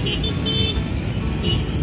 うん。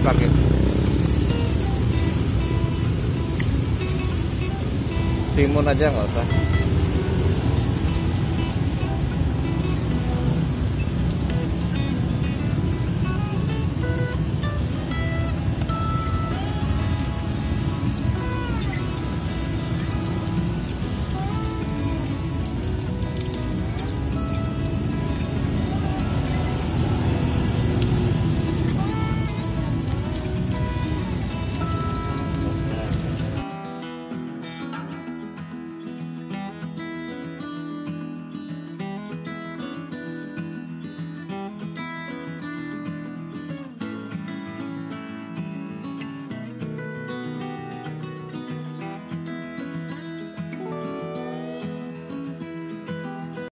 Pakai timun aja nggak usah